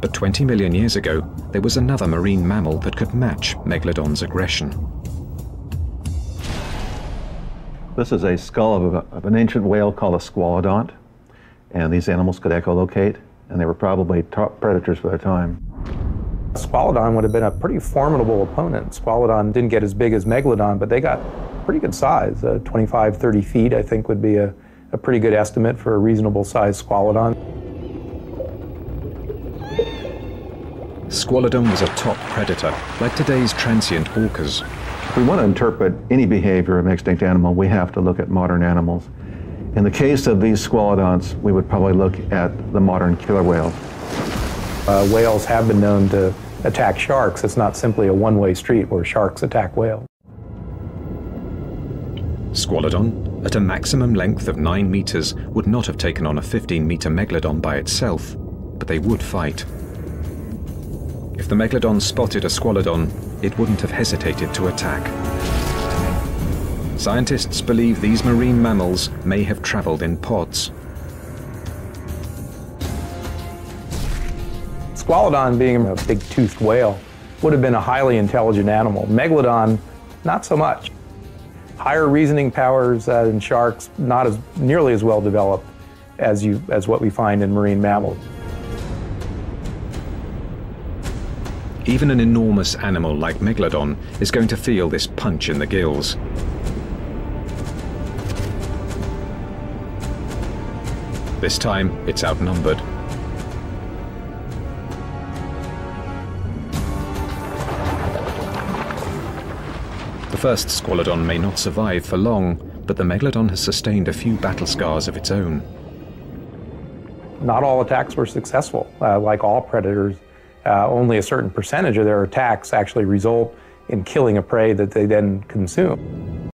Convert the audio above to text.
But 20 million years ago, there was another marine mammal that could match Megalodon's aggression. This is a skull of, a, of an ancient whale called a squalodont, and these animals could echolocate, and they were probably top predators for their time. Squalodon would have been a pretty formidable opponent. Squalodon didn't get as big as Megalodon, but they got pretty good size. Uh, 25, 30 feet, I think, would be a, a pretty good estimate for a reasonable sized Squalodon. Squalodon was a top predator, like today's transient orcas. If we want to interpret any behavior of an extinct animal, we have to look at modern animals. In the case of these squalodonts, we would probably look at the modern killer whale. Uh, whales have been known to attack sharks. It's not simply a one-way street where sharks attack whales. Squalodon, at a maximum length of 9 meters, would not have taken on a 15-meter megalodon by itself, but they would fight. If the megalodon spotted a squalodon, it wouldn't have hesitated to attack. Scientists believe these marine mammals may have traveled in pods. Squalodon, being a big-toothed whale, would have been a highly intelligent animal. Megalodon, not so much. Higher reasoning powers in sharks, not as nearly as well developed as, you, as what we find in marine mammals. Even an enormous animal like Megalodon is going to feel this punch in the gills. This time, it's outnumbered. The first Squalodon may not survive for long, but the Megalodon has sustained a few battle scars of its own. Not all attacks were successful. Uh, like all predators, uh, only a certain percentage of their attacks actually result in killing a prey that they then consume.